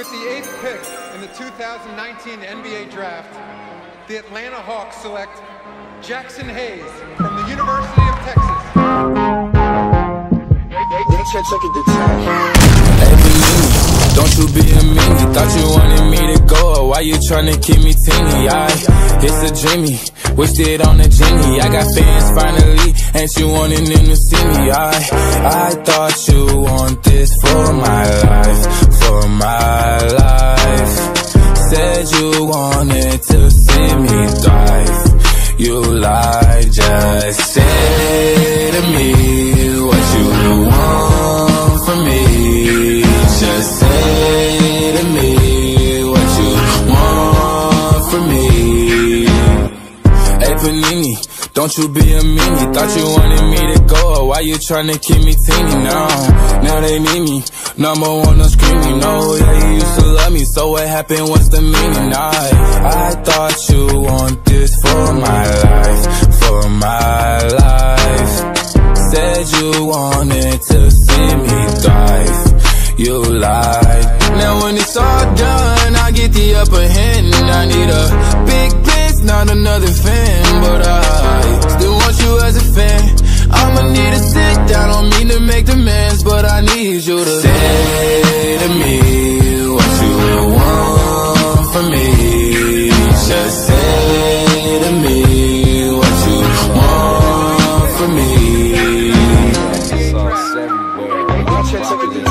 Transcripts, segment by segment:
With the eighth pick in the 2019 NBA Draft, the Atlanta Hawks select Jaxson Hayes from the University of Texas. Don't you be a meanie. Thought you wanted me to go, or why you tryna keep me teeny? I, it's a dreamy, wished it on a genie. I got fans finally, and you wanting them to see me. I, I thought you want this for my life, for my life. Said you wanted to see me thrive. You lied, just say to me what you want from me. Just say to me what you want from me. Hey Panini, don't you be a meanie. Thought you wanted me to go, why you tryna keep me teeny now? Number one on screaming. No, yeah, you used to love me, so what happened? What's the meaning? I, I thought you want this for my life, for my life. Said you wanted to see me thrive. You lied. Now when it's all done, I get the upper hand. I need a big piece, not another fan, but I still want you as a fan. I'ma need to sit down, don't mean to make demands, but I need you to everywhere.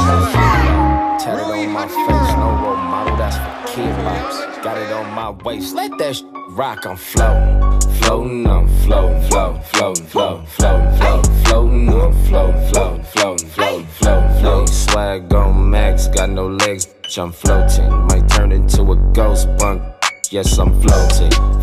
Tatted on my face, no role model, that's for kid pops. Got it on my waist, let that sh- rock, I'm floating. Floating, I'm floating, floating, floating, floating, floating, floating, floating, I'm floating, floating, floating, floating, floating, floating. Swag on max, got no legs, bitch, I'm floating. Might turn into a ghost bunk, yes, I'm floating.